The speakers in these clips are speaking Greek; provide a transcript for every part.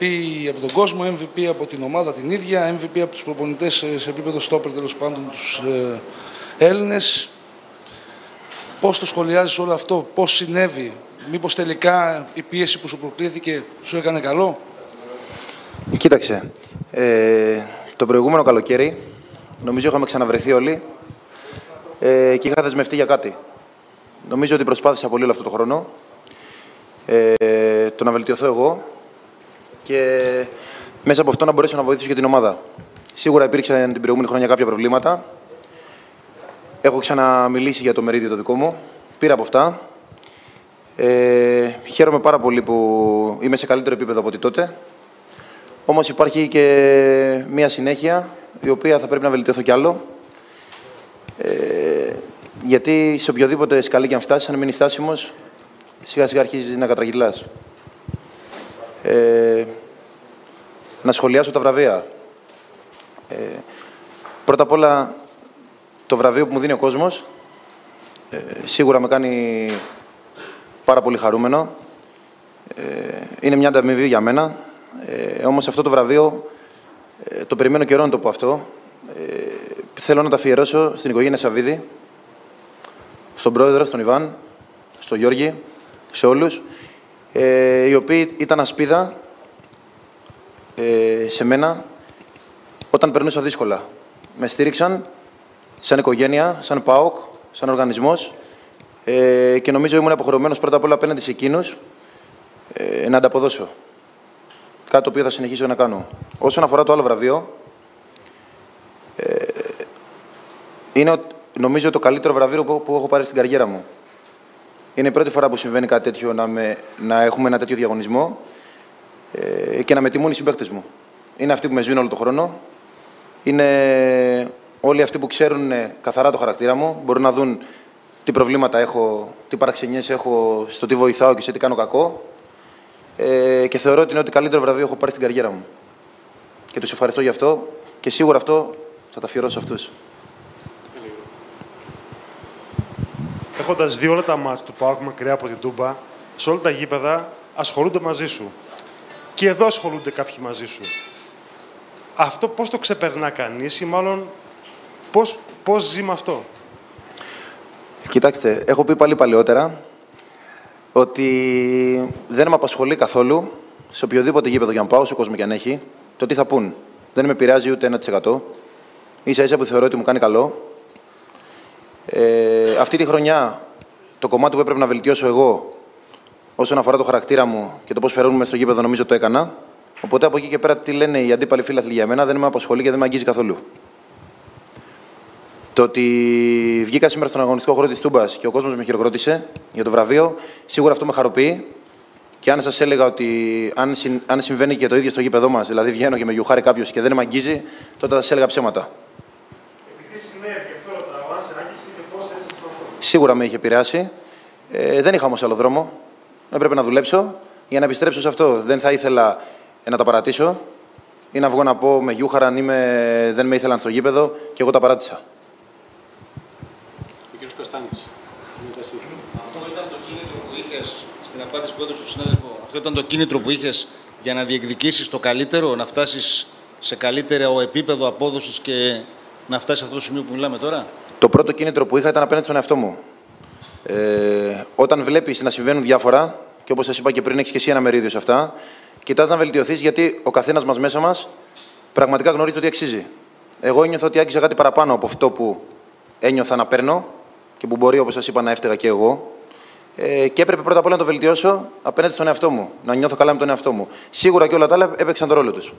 MVP από τον κόσμο, MVP από την ομάδα την ίδια, MVP από τους προπονητές σε επίπεδο στόπερ τέλος πάντων τους ε, Έλληνες. Πώς το σχολιάζεις όλο αυτό, πώς συνέβη, μήπως τελικά η πίεση που σου προκλήθηκε σου έκανε καλό; Κοίταξε, ε, το προηγούμενο καλοκαίρι νομίζω είχαμε ξαναβρεθεί όλοι ε, και είχα δεσμευτεί για κάτι. Νομίζω ότι προσπάθησα πολύ όλο αυτό το χρόνο ε, το να βελτιωθώ εγώ και μέσα από αυτό να μπορέσω να βοηθήσω και την ομάδα. Σίγουρα υπήρξαν την προηγούμενη χρόνια κάποια προβλήματα. Έχω ξαναμιλήσει για το μερίδιο το δικό μου. Πήρα από αυτά. Ε, χαίρομαι πάρα πολύ που είμαι σε καλύτερο επίπεδο από ό,τι τότε. Όμως υπάρχει και μία συνέχεια η οποία θα πρέπει να βελτιωθώ κι άλλο. Ε, γιατί σε οποιοδήποτε σκαλί και αν φτάσεις, αν μείνεις στάσιμος, σιγά σιγά αρχίζεις να κατραγυλάς. Ε, να σχολιάσω τα βραβεία. Ε, πρώτα απ' όλα, το βραβείο που μου δίνει ο κόσμος ε, σίγουρα με κάνει πάρα πολύ χαρούμενο. Ε, είναι μια ανταμοιβή για μένα. Ε, όμως αυτό το βραβείο ε, το περιμένω καιρό να το πω αυτό. Ε, θέλω να το αφιερώσω στην οικογένεια Σαββίδη, στον πρόεδρο, στον Ιβάν, στον Γιώργη, σε όλους, ε, οι οποίοι ήταν ασπίδα ε, σε μένα όταν περνούσα δύσκολα. Με στήριξαν σαν οικογένεια, σαν ΠΑΟΚ, σαν οργανισμός ε, και νομίζω ήμουν αποχρεωμένος πρώτα απ' όλα απέναντι σε εκείνους ε, να ανταποδώσω. Κάτι το οποίο θα συνεχίσω να κάνω. Όσον αφορά το άλλο βραβείο, ε, είναι νομίζω το καλύτερο βραβείο που, που έχω πάρει στην καριέρα μου. Είναι η πρώτη φορά που συμβαίνει κάτι τέτοιο να, με, να έχουμε ένα τέτοιο διαγωνισμό ε, και να με τιμούν οι συμπαίκτες μου. Είναι αυτοί που με ζουν όλο τον χρόνο. Είναι όλοι αυτοί που ξέρουν καθαρά το χαρακτήρα μου. Μπορούν να δουν τι προβλήματα έχω, τι παραξενιές έχω, στο τι βοηθάω και σε τι κάνω κακό. Ε, και θεωρώ ότι είναι ότι καλύτερο βραβείο έχω πάρει στην καριέρα μου. Και τους ευχαριστώ γι' αυτό και σίγουρα αυτό θα τα αφιερώσω σε αυτούς. έχοντας δει όλα τα μάτια του Πάουκ μακριά από την Τούμπα, σε όλα τα γήπεδα ασχολούνται μαζί σου. Και εδώ ασχολούνται κάποιοι μαζί σου. Αυτό πώς το ξεπερνά κανείς ή μάλλον πώς, πώς ζει με αυτό; Κοιτάξτε, έχω πει πάλι παλαιότερα ότι δεν με απασχολεί καθόλου σε οποιοδήποτε γήπεδο για να πάω, όσο κόσμο και αν έχει, το τι θα πούν. Δεν με πειράζει ούτε 1%. σα ίσα που θεωρώ ότι μου κάνει καλό ε, αυτή τη χρονιά το κομμάτι που έπρεπε να βελτιώσω εγώ όσον αφορά το χαρακτήρα μου και το πώς φερόνουμε στο γήπεδο, νομίζω το έκανα. Οπότε από εκεί και πέρα, τι λένε οι αντίπαλοι φίλαθλοι για μένα δεν με απασχολεί και δεν με αγγίζει καθόλου. Το ότι βγήκα σήμερα στον αγωνιστικό χώρο της Τούμπας και ο κόσμος με χειροκρότησε για το βραβείο, σίγουρα αυτό με χαροποιεί. Και αν σας έλεγα ότι αν, αν συμβαίνει και το ίδιο στο γήπεδό μας, δηλαδή βγαίνω και με γιουχάρει κάποιος και δεν με αγγίζει, τότε θα σας έλεγα ψέματα. Επειδή συνέβη Σίγουρα με είχε επηρεάσει. Ε, δεν είχα όμως άλλο δρόμο. Έπρεπε να δουλέψω για να επιστρέψω σε αυτό. Δεν θα ήθελα να τα παρατήσω ή να βγω να πω με γιούχαρα αν είμαι, δεν με ήθελαν στο γήπεδο και εγώ τα παράτησα. Ο κ. Καστάνης. Αυτό ήταν το κίνητρο που είχες στην απάντηση που έδωσε στον συνάδελφο. Αυτό ήταν το κίνητρο που είχες για να διεκδικήσεις το καλύτερο, να φτάσεις σε καλύτερο επίπεδο απόδοσης και να φτάσεις σε αυτό το σημείο που μιλάμε τώρα; Το πρώτο κίνητρο που είχα ήταν απέναντι στον εαυτό μου. Ε, όταν βλέπεις να συμβαίνουν διάφορα, και όπως σας είπα και πριν, έχεις και εσύ ένα μερίδιο σε αυτά, κοιτάς να βελτιωθείς γιατί ο καθένας μας μέσα μας πραγματικά γνωρίζει ότι αξίζει. Εγώ ένιωθα ότι άκουσα κάτι παραπάνω από αυτό που ένιωθα να παίρνω και που μπορεί, όπως σας είπα, να έφταιγα και εγώ. Ε, και έπρεπε πρώτα απ' όλα να το βελτιώσω απέναντι στον εαυτό μου. Να νιώθω καλά με τον εαυτό μου. Σίγουρα και όλα τα άλλα έπαιξαν τον ρόλο τους.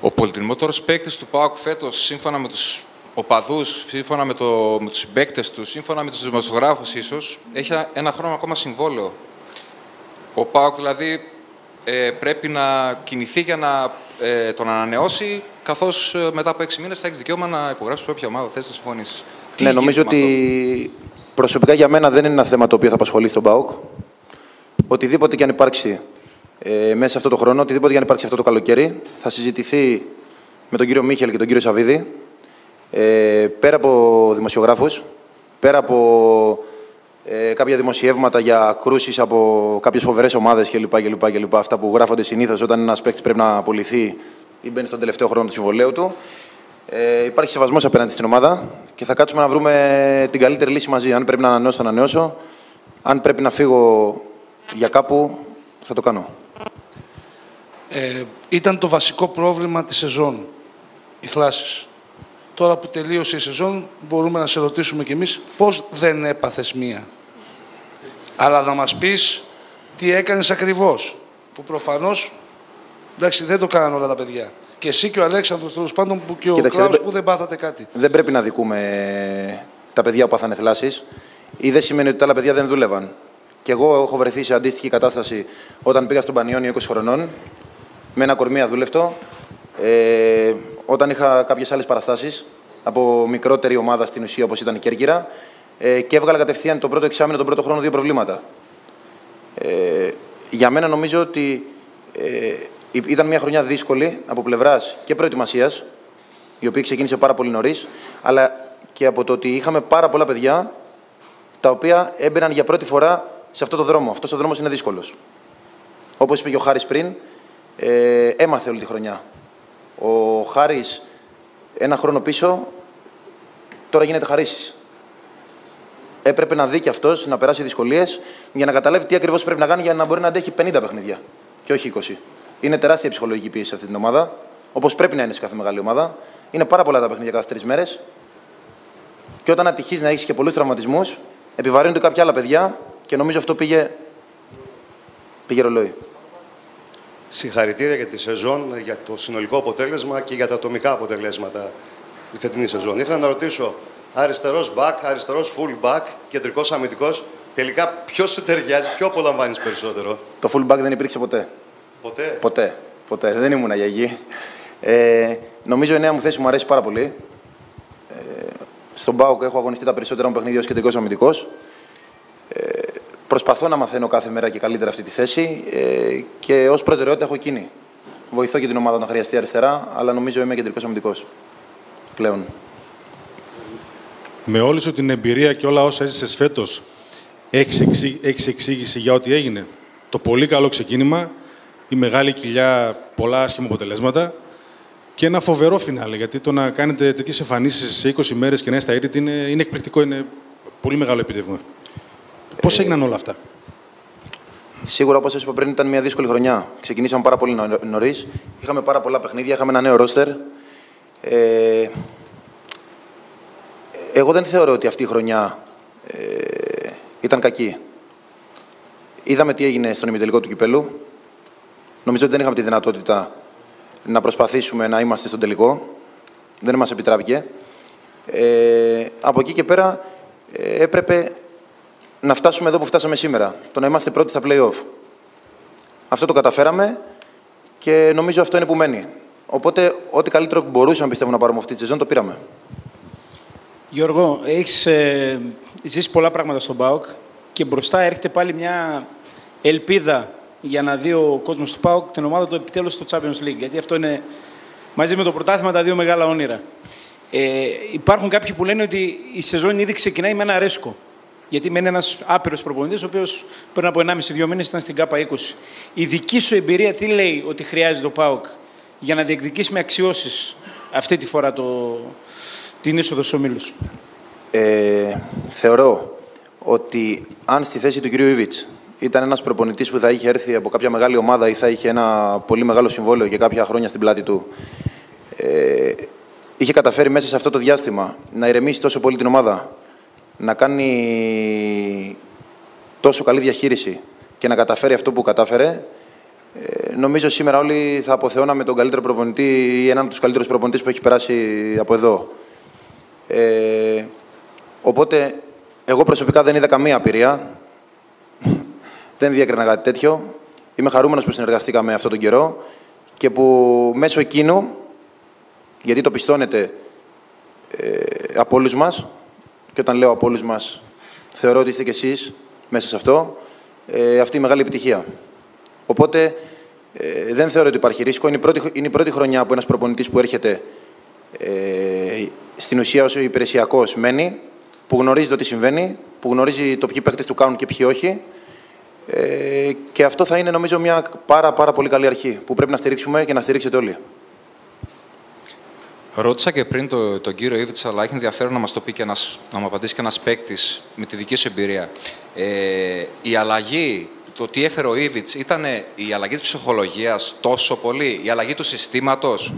Ο πολυτιμότερος παίκτης του ΠΑΟΚ φέτος, σύμφωνα με τους οπαδούς, σύμφωνα με, το, με τους συμπαίκτες τους, σύμφωνα με τους δημοσιογράφους ίσως, έχει ένα χρόνο ακόμα συμβόλαιο. Ο ΠΑΟΚ δηλαδή ε, πρέπει να κινηθεί για να ε, τον ανανεώσει, καθώς ε, μετά από έξι μήνες θα έχεις δικαίωμα να υπογράψεις όποια ομάδα θες να συμφωνήσει. Ναι, νομίζω ότι προσωπικά για μένα δεν είναι ένα θέμα το οποίο θα απασχολεί στον ΠΑΟΚ. Οτιδήποτε και αν υπάρξει ε, μέσα σε αυτό το χρόνο, οτιδήποτε για να υπάρξει αυτό το καλοκαίρι, θα συζητηθεί με τον κύριο Μίχελ και τον κύριο Σαββίδη. Ε, πέρα από δημοσιογράφους, πέρα από ε, κάποια δημοσιεύματα για κρούσεις από κάποιες φοβερές ομάδες κλπ, κλπ, κλπ. Αυτά που γράφονται συνήθως όταν ένας παίκτης πρέπει να απολυθεί ή μπαίνει στον τελευταίο χρόνο του συμβολέου του. Ε, υπάρχει σεβασμός απέναντι στην ομάδα και θα κάτσουμε να βρούμε την καλύτερη λύση μαζί. Αν πρέπει να ανανεώσω, θα ανανεώσω. Αν πρέπει να φύγω για κάπου, θα το κάνω. Ε, ήταν το βασικό πρόβλημα της σεζόν, οι θλάσεις. Τώρα που τελείωσε η σεζόν, μπορούμε να σε ρωτήσουμε κι εμείς πώς δεν έπαθες μία. Αλλά να μας πεις τι έκανες ακριβώς. Που προφανώς, εντάξει, δεν το κάνανε όλα τα παιδιά. Και εσύ και ο Αλέξανδρος, τέλος πάντων, που και ο Κοίταξε, Κλάους δεν πε- που δεν πάθατε κάτι. Δεν πρέπει να δικούμε τα παιδιά που πάθανε θλάσεις ή δεν σημαίνει ότι τα άλλα παιδιά δεν δούλευαν. Και εγώ έχω βρεθεί σε αντίστοιχη κατάσταση όταν πήγα στον Πανιόνιο 20 χρονών με ένα κορμί αδούλευτο. Ε, όταν είχα κάποιες άλλες παραστάσεις από μικρότερη ομάδα στην ουσία όπως ήταν η Κέρκυρα ε, και έβγαλα κατευθείαν το πρώτο εξάμεινο, τον πρώτο χρόνο δύο προβλήματα. Ε, για μένα νομίζω ότι ε, ήταν μια χρονιά δύσκολη από πλευράς και προετοιμασίας, η οποία ξεκίνησε πάρα πολύ νωρίς, αλλά και από το ότι είχαμε πάρα πολλά παιδιά τα οποία έμπαιναν για πρώτη φορά σε αυτό το δρόμο. Αυτός ο δρόμος είναι δύσκολος. Όπως είπε και ο Χάρης πριν, ε, έμαθε όλη τη χρονιά. Ο Χάρης ένα χρόνο πίσω τώρα γίνεται χαρίσει. Έπρεπε να δει και αυτός να περάσει δυσκολίες για να καταλάβει τι ακριβώς πρέπει να κάνει για να μπορεί να αντέχει 50 παιχνίδια και όχι 20. Είναι τεράστια ψυχολογική πίεση σε αυτή την ομάδα, όπως πρέπει να είναι σε κάθε μεγάλη ομάδα. Είναι πάρα πολλά τα παιχνίδια κάθε τρεις μέρες. Και όταν ατυχείς να έχεις και πολλούς τραυματισμούς, επιβαρύνονται κάποια άλλα παιδιά και νομίζω αυτό πήγε, πήγε ρολόι. Συγχαρητήρια για τη σεζόν, για το συνολικό αποτέλεσμα και για τα ατομικά αποτελέσματα τη φετινή σεζόν. Ήθελα να ρωτήσω, αριστερός back, αριστερός full back, κεντρικός αμυντικός, τελικά ποιος σου ταιριάζει, ποιο απολαμβάνεις περισσότερο; Το fullback δεν υπήρξε ποτέ. Ποτέ; Ποτέ. Ποτέ. Δεν ήμουν για εκεί. Ε, νομίζω η νέα μου θέση μου αρέσει πάρα πολύ. Ε, στον ΠΑΟΚ έχω αγωνιστεί τα περισσότερα μου παιχνίδια ως κεντρικός αμυντικός. Ε, προσπαθώ να μαθαίνω κάθε μέρα και καλύτερα αυτή τη θέση ε, και ως προτεραιότητα έχω εκείνη. Βοηθώ και την ομάδα όταν χρειαστεί αριστερά, αλλά νομίζω είμαι κεντρικός αμυντικός πλέον. Με όλη σου την εμπειρία και όλα όσα έζησες φέτος, έχεις, εξή- έχεις εξήγηση για ό,τι έγινε; Το πολύ καλό ξεκίνημα, η μεγάλη κοιλιά, πολλά άσχημα αποτελέσματα και ένα φοβερό φινάλε. Γιατί το να κάνετε τέτοιες εμφανίσεις σε 20 μέρες και να είστε αίτητοι είναι, είναι εκπληκτικό, είναι πολύ μεγάλο επίτευγμα. Πώς έγιναν όλα αυτά; Σίγουρα, όπως σας είπα πριν, ήταν μια δύσκολη χρονιά. Ξεκινήσαμε πάρα πολύ νωρίς. Είχαμε πάρα πολλά παιχνίδια, είχαμε ένα νέο ρόστερ. Ε, εγώ δεν θεωρώ ότι αυτή η χρονιά ε, ήταν κακή. Είδαμε τι έγινε στον ημιτελικό του κυπέλου. Νομίζω ότι δεν είχαμε τη δυνατότητα να προσπαθήσουμε να είμαστε στον τελικό. Δεν μας επιτράπηκε. Ε, από εκεί και πέρα ε, έπρεπε να φτάσουμε εδώ που φτάσαμε σήμερα. Το να είμαστε πρώτοι στα play-off. Αυτό το καταφέραμε και νομίζω αυτό είναι που μένει. Οπότε, ό,τι καλύτερο που μπορούσαμε πιστεύω να πάρουμε αυτή τη σεζόν το πήραμε. Γιώργο, έχεις ε, ζήσει πολλά πράγματα στον ΠΑΟΚ και μπροστά έρχεται πάλι μια ελπίδα για να δει ο κόσμος του ΠΑΟΚ την ομάδα του επιτέλους στο Champions League. Γιατί αυτό είναι μαζί με το πρωτάθλημα τα δύο μεγάλα όνειρα. Ε, υπάρχουν κάποιοι που λένε ότι η σεζόν ήδη ξεκινάει με ένα ρίσκο. Γιατί μένει ένας άπειρος προπονητής, ο οποίος πριν από 1,5-2 μήνες ήταν στην ΚΑΠΑ 20. Η δική σου εμπειρία τι λέει ότι χρειάζεται ο ΠΑΟΚ για να διεκδικήσει με αξιώσεις αυτή τη φορά το, την είσοδο στους ομίλους; Ε, θεωρώ ότι αν στη θέση του κυρίου Ιβιτς ήταν ένας προπονητής που θα είχε έρθει από κάποια μεγάλη ομάδα ή θα είχε ένα πολύ μεγάλο συμβόλαιο για κάποια χρόνια στην πλάτη του, ε, είχε καταφέρει μέσα σε αυτό το διάστημα να ηρεμήσει τόσο πολύ την ομάδα, να κάνει τόσο καλή διαχείριση και να καταφέρει αυτό που κατάφερε, ε, νομίζω σήμερα όλοι θα αποθεώναμε τον καλύτερο προπονητή ή έναν από τους καλύτερους προπονητές που έχει περάσει από εδώ. Ε, οπότε, εγώ προσωπικά δεν είδα καμία απειρία. δεν διέκρινα κάτι τέτοιο. Είμαι χαρούμενος που συνεργαστήκαμε αυτόν τον καιρό και που μέσω εκείνου, γιατί το πιστώνετε ε, από όλους μας, και όταν λέω από όλους μας, θεωρώ ότι είστε κι εσείς μέσα σε αυτό, ε, αυτή η μεγάλη επιτυχία. Οπότε, ε, δεν θεωρώ ότι υπάρχει ρίσκο. Είναι η πρώτη, είναι η πρώτη χρονιά που ένας προπονητής που έρχεται ε, στην ουσία ως υπηρεσιακός μένει, που γνωρίζει το τι συμβαίνει, που γνωρίζει το ποιοι παίχτες του κάνουν και ποιοι όχι. Ε, και αυτό θα είναι νομίζω μια πάρα, πάρα πολύ καλή αρχή που πρέπει να στηρίξουμε και να στηρίξετε όλοι. Ρώτησα και πριν το, τον κύριο Ήβιτς, αλλά έχει ενδιαφέρον να μας το πει και ένας, να μου απαντήσει και ένας παίκτης με τη δική σου εμπειρία. Ε, η αλλαγή, το τι έφερε ο Ήβιτς, ήταν η αλλαγή της ψυχολογίας τόσο πολύ, η αλλαγή του συστήματος;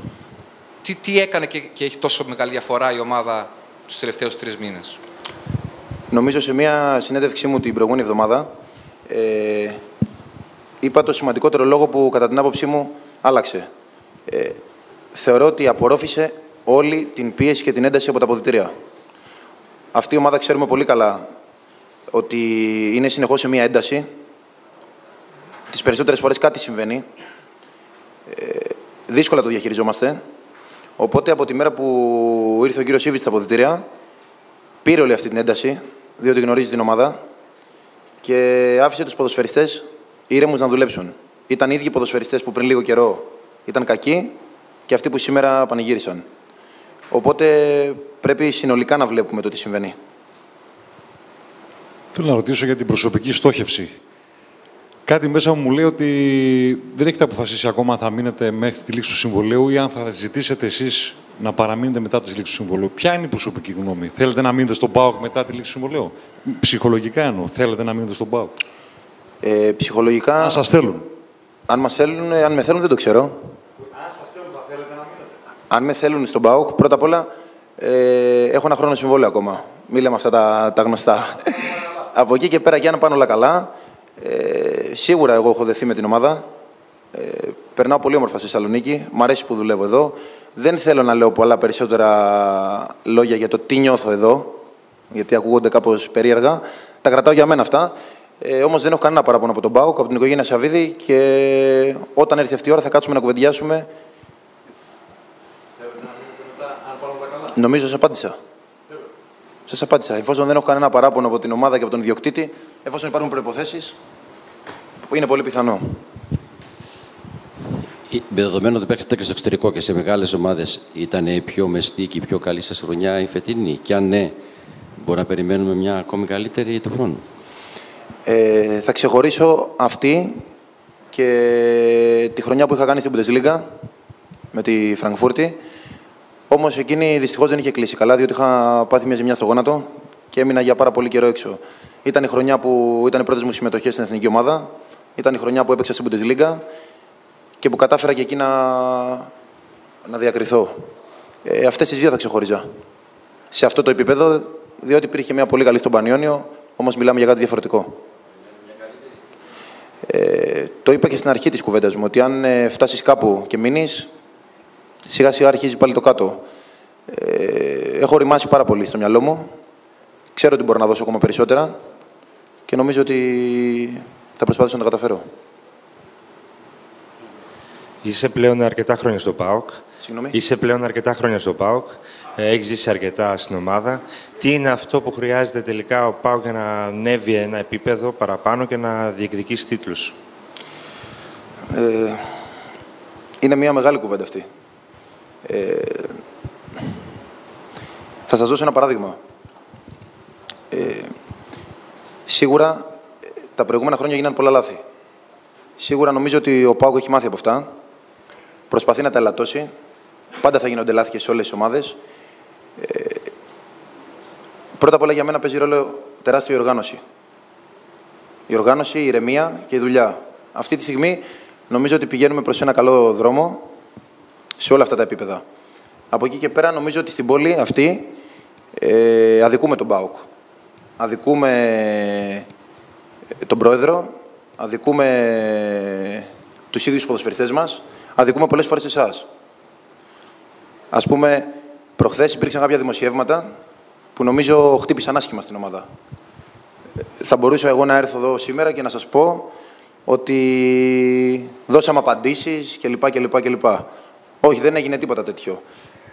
Τι, τι έκανε και, και έχει τόσο μεγάλη διαφορά η ομάδα τους τελευταίους τρεις μήνες; Νομίζω σε μια συνέντευξή μου την προηγούμενη εβδομάδα ε, είπα το σημαντικότερο λόγο που κατά την άποψή μου άλλαξε. Ε, θεωρώ ότι απορρόφησε όλη την πίεση και την ένταση από τα αποδητήρια. Αυτή η ομάδα ξέρουμε πολύ καλά ότι είναι συνεχώς σε μια ένταση. Τις περισσότερες φορές κάτι συμβαίνει. Ε, δύσκολα το διαχειριζόμαστε. Οπότε από τη μέρα που ήρθε ο κύριος Σίβιτς στα αποδητήρια, πήρε όλη αυτή την ένταση, διότι γνωρίζει την ομάδα και άφησε τους ποδοσφαιριστές ήρεμους να δουλέψουν. Ήταν οι ίδιοι ποδοσφαιριστές που πριν λίγο καιρό ήταν κακοί και αυτοί που σήμερα πανηγύρισαν. Οπότε πρέπει συνολικά να βλέπουμε το τι συμβαίνει. Θέλω να ρωτήσω για την προσωπική στόχευση. Κάτι μέσα μου λέει ότι δεν έχετε αποφασίσει ακόμα αν θα μείνετε μέχρι τη λήξη του συμβολέου ή αν θα ζητήσετε εσείς να παραμείνετε μετά τη λήξη του συμβολέου. Ποια είναι η προσωπική γνώμη, Θέλετε να μείνετε στον ΠΑΟΚ μετά τη λήξη του συμβολέου; Ψυχολογικά εννοώ. Θέλετε να μείνετε στον ΠΑΟΚ; Ε, ψυχολογικά. Αν σας θέλουν. Αν, μας θέλουν, αν με θέλουν, δεν το ξέρω. Αν σα θέλουν, θα θέλετε να μείνετε. Αν με θέλουν στον ΠΑΟΚ, πρώτα απ' όλα ε, έχω ένα χρόνο συμβόλαιο ακόμα. Μην λέμε αυτά τα, τα γνωστά. Από εκεί και πέρα, για να πάνε όλα καλά, ε, σίγουρα εγώ έχω δεθεί με την ομάδα. Ε, περνάω πολύ όμορφα στη Θεσσαλονίκη. Μ' αρέσει που δουλεύω εδώ. Δεν θέλω να λέω πολλά περισσότερα λόγια για το τι νιώθω εδώ, γιατί ακούγονται κάπως περίεργα. Τα κρατάω για μένα αυτά. Ε, Όμως δεν έχω κανένα παράπονο από τον Πάοκ, από την οικογένεια Σαββίδη και όταν έρθει αυτή η ώρα θα κάτσουμε να κουβεντιάσουμε. Νομίζω σας απάντησα. Σας απάντησα. Εφόσον δεν έχω κανένα παράπονο από την ομάδα και από τον ιδιοκτήτη, εφόσον υπάρχουν προποθέσει, που είναι πολύ πιθανό. Με δεδομένο ότι παίξατε και στο εξωτερικό και σε μεγάλες ομάδες, ήταν η πιο μεστή και η πιο καλή σας χρονιά η φετινή. Και αν ναι, μπορεί να περιμένουμε μια ακόμη καλύτερη του χρόνου. Ε, θα ξεχωρίσω αυτή και τη χρονιά που είχα κάνει στην Bundesliga με τη Φραγκφούρτη. Όμως εκείνη δυστυχώς δεν είχε κλείσει καλά, διότι είχα πάθει μια ζημιά στο γόνατο και έμεινα για πάρα πολύ καιρό έξω. Ήταν η χρονιά που ήταν οι πρώτες μου συμμετοχές στην εθνική ομάδα. Ήταν η χρονιά που έπαιξα στην Bundesliga και που κατάφερα και εκεί να, να διακριθώ. Ε, Αυτές τις δύο θα ξεχωρίζα. Σε αυτό το επίπεδο, διότι υπήρχε μια πολύ καλή στον Πανιόνιο, όμως μιλάμε για κάτι διαφορετικό. Ε, το είπα και στην αρχή της κουβέντας μου, ότι αν ε, φτάσεις κάπου και μείνεις, σιγά σιγά αρχίζει πάλι το κάτω. Ε, έχω ρημάσει πάρα πολύ στο μυαλό μου. Ξέρω ότι μπορώ να δώσω ακόμα περισσότερα και νομίζω ότι θα προσπαθήσω να τα καταφέρω. Είσαι πλέον αρκετά χρόνια στο ΠΑΟΚ. Συγγνώμη. Είσαι πλέον αρκετά χρόνια στο ΠΑΟΚ. Έχεις ζήσει αρκετά στην ομάδα. Τι είναι αυτό που χρειάζεται τελικά ο ΠΑΟΚ για να ανέβει ένα επίπεδο παραπάνω και να διεκδικήσει τίτλους; Ε, είναι μια μεγάλη κουβέντα αυτή. Ε, θα σας δώσω ένα παράδειγμα. Ε, σίγουρα τα προηγούμενα χρόνια έγιναν πολλά λάθη. Σίγουρα νομίζω ότι ο Πάουκ έχει μάθει από αυτά. Προσπαθεί να τα ελαττώσει. Πάντα θα γίνονται λάθη και σε όλες τις ομάδες. Ε, πρώτα απ' όλα για μένα παίζει ρόλο τεράστια η οργάνωση. Η οργάνωση, η ηρεμία και η δουλειά. Αυτή τη στιγμή νομίζω ότι πηγαίνουμε προς ένα καλό δρόμο σε όλα αυτά τα επίπεδα. Από εκεί και πέρα νομίζω ότι στην πόλη αυτή ε, αδικούμε τον ΠΑΟΚ. Αδικούμε τον πρόεδρο, αδικούμε τους ίδιους ποδοσφαιριστές μας, αδικούμε πολλές φορές εσάς. Ας πούμε, προχθές υπήρξαν κάποια δημοσιεύματα που νομίζω χτύπησαν άσχημα στην ομάδα. Θα μπορούσα εγώ να έρθω εδώ σήμερα και να σας πω ότι δώσαμε απαντήσεις κλπ. κλπ, κλπ. Όχι, δεν έγινε τίποτα τέτοιο.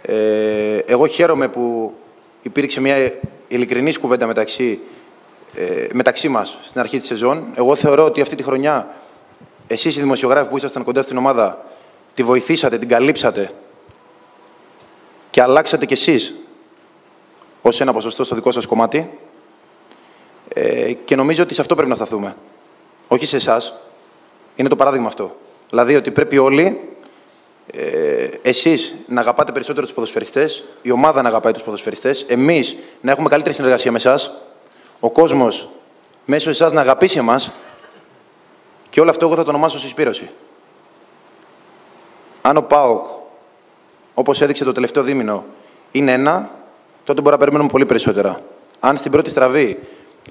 Ε, εγώ χαίρομαι που υπήρξε μια ειλικρινής κουβέντα μεταξύ, ε, μεταξύ μας στην αρχή της σεζόν. Εγώ θεωρώ ότι αυτή τη χρονιά εσείς οι δημοσιογράφοι που ήσασταν κοντά στην ομάδα τη βοηθήσατε, την καλύψατε και αλλάξατε κι εσείς ως ένα ποσοστό στο δικό σας κομμάτι. Ε, και νομίζω ότι σε αυτό πρέπει να σταθούμε. Όχι σε εσάς. Είναι το παράδειγμα αυτό. Δηλαδή ότι πρέπει όλοι ε, εσείς να αγαπάτε περισσότερο τους ποδοσφαιριστές, η ομάδα να αγαπάει τους ποδοσφαιριστές, εμείς να έχουμε καλύτερη συνεργασία με εσάς, ο κόσμος μέσω εσάς να αγαπήσει εμάς και όλο αυτό εγώ θα το ονομάσω συσπήρωση. Αν ο ΠΑΟΚ, όπως έδειξε το τελευταίο δίμηνο, είναι ένα, τότε μπορεί να περιμένουμε πολύ περισσότερα. Αν στην πρώτη στραβή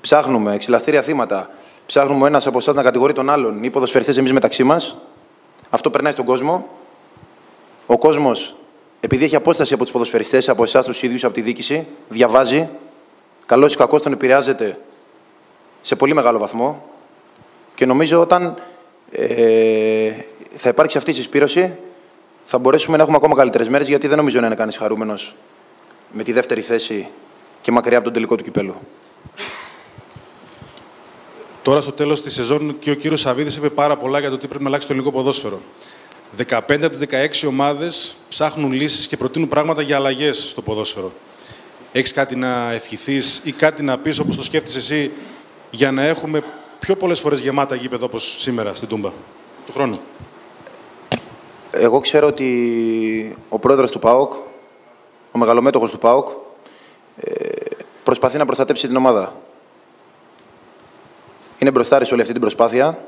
ψάχνουμε εξυλαστήρια θύματα, ψάχνουμε ένας από εσάς να κατηγορεί τον άλλον ή ποδοσφαιριστές εμείς μεταξύ μας, αυτό περνάει στον κόσμο. Ο κόσμος, επειδή έχει απόσταση από τους ποδοσφαιριστές, από εσάς τους ίδιους, από τη διοίκηση, διαβάζει. Καλός ή κακός τον επηρεάζεται σε πολύ μεγάλο βαθμό. Και νομίζω όταν ε, θα υπάρξει αυτή η συσπήρωση, θα μπορέσουμε να έχουμε ακόμα καλύτερες μέρες, γιατί δεν νομίζω να είναι κανείς χαρούμενος με τη δεύτερη θέση και μακριά από τον τελικό του κυπέλου. Τώρα στο τέλος της σεζόν και ο κύριος Σαββίδης είπε πάρα πολλά για το τι πρέπει να αλλάξει το ελληνικό ποδόσφαιρο. 15 από τις 16 ομάδες ψάχνουν λύσεις και προτείνουν πράγματα για αλλαγές στο ποδόσφαιρο. Έχεις κάτι να ευχηθείς ή κάτι να πεις όπως το σκέφτεσαι εσύ για να έχουμε πιο πολλές φορές γεμάτα γήπεδα όπως σήμερα στην Τούμπα του χρόνου. Εγώ ξέρω ότι ο πρόεδρος του ΠΑΟΚ, ο μεγαλομέτωχος του ΠΑΟΚ, ε, προσπαθεί να προστατέψει την ομάδα. Είναι μπροστάρι σε όλη αυτή την προσπάθεια.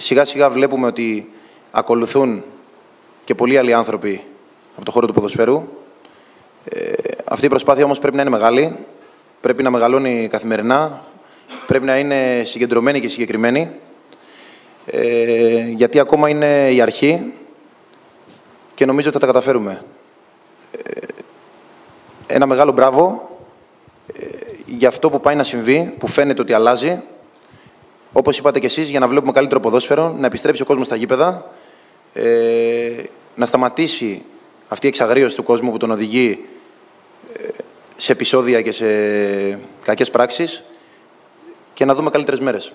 Ε, σιγά σιγά βλέπουμε ότι ακολουθούν και πολλοί άλλοι άνθρωποι από το χώρο του ποδοσφαίρου. Ε, αυτή η προσπάθεια όμως πρέπει να είναι μεγάλη, πρέπει να μεγαλώνει καθημερινά, πρέπει να είναι συγκεντρωμένη και συγκεκριμένη, ε, γιατί ακόμα είναι η αρχή και νομίζω ότι θα τα καταφέρουμε. Ε, ένα μεγάλο μπράβο ε, για αυτό που πάει να συμβεί, που φαίνεται ότι αλλάζει. Όπως είπατε και εσείς, για να βλέπουμε καλύτερο ποδόσφαιρο, να επιστρέψει ο κόσμος στα γήπεδα, ε, να σταματήσει αυτή η εξαγρίωση του κόσμου που τον οδηγεί ε, σε επεισόδια και σε κακές πράξεις και να δούμε καλύτερες μέρες.